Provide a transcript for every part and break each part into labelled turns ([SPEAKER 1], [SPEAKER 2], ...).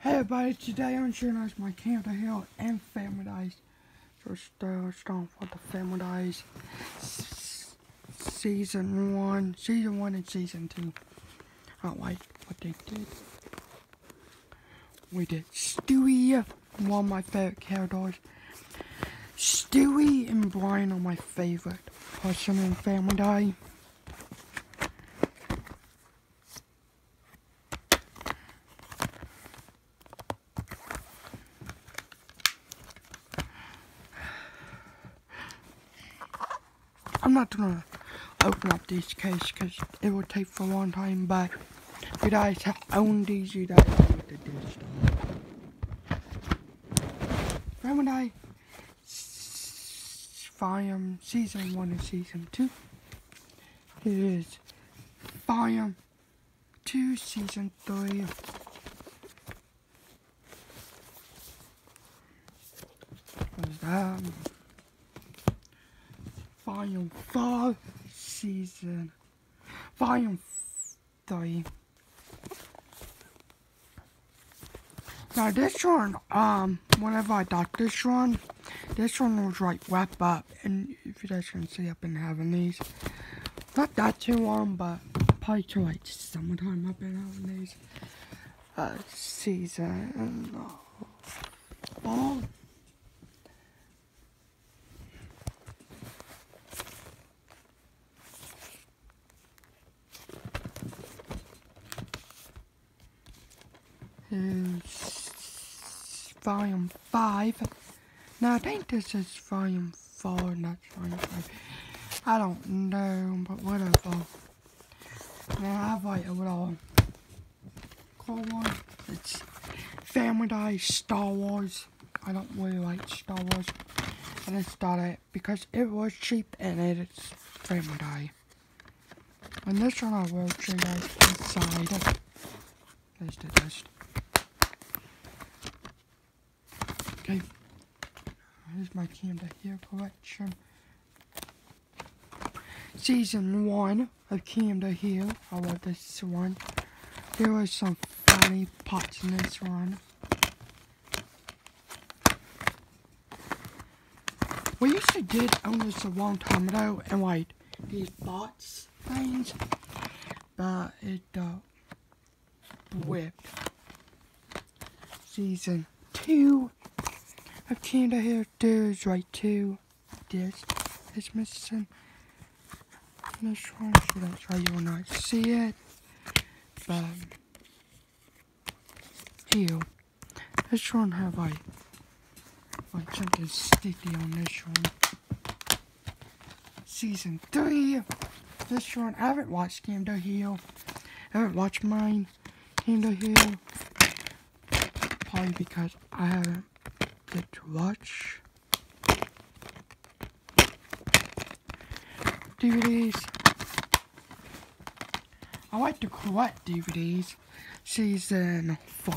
[SPEAKER 1] Hey everybody, today I'm sharing us my King of the Hill and Family Guys. Uh, start with the Family Guys. Season 1, Season 1 and Season 2. I like what they did. We did Stewie, one of my favorite characters. Stewie and Brian are my favorite person in Family Guy. I'm not gonna open up this case because it will take for a long time, but you guys have owned these, you guys what to do stuff. Remember I Fire Season 1 and Season 2. It is Fire 2 Season 3. What is that? Volume 4, Season, Volume 3. Now this one, um, whenever I got this one, this one was like wrap up, and if you guys can see, I've been having these. Not that too long, but probably till like summertime I've been having these. Uh, season, uh, fall. Is volume 5. Now, I think this is volume 4, not volume 5. I don't know, but whatever. Now, I like a little cool one. It's Family Guy, Star Wars. I don't really like Star Wars. And I just got it because it was cheap and it's Family Guy. And this one I will show you guys inside. There's the dust. Okay. Here's my King of the Hill collection. Season 1 of King of the Hill. I love this one. There was some funny parts in this one. We used to did own this a long time ago and like these bots things. But it uh whipped. Season 2 of King of the Hill There's right two. This is missing. This one, so that's why you will not see it. But here, this one have like, like something sticky on this one. Season three. This one, I haven't watched King of the Hill. I haven't watched mine. King of the Hill. Probably because I haven't get to watch DVDs. I like to Quet DVDs, season 4.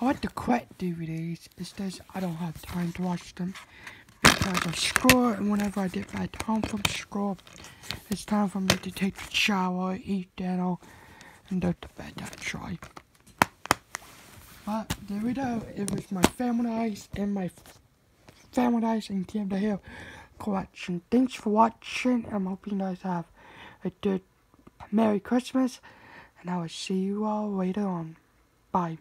[SPEAKER 1] I like to Quet DVDs, just I don't have time to watch them because of school, and whenever I get back home from school, it's time for me to take a shower, eat dinner, and go to bed, right. But there we go. It was my Family Guys and my Family Guys and King of the Hill collection. Thanks for watching. I'm hoping you guys have a good Merry Christmas. And I will see you all later on. Bye.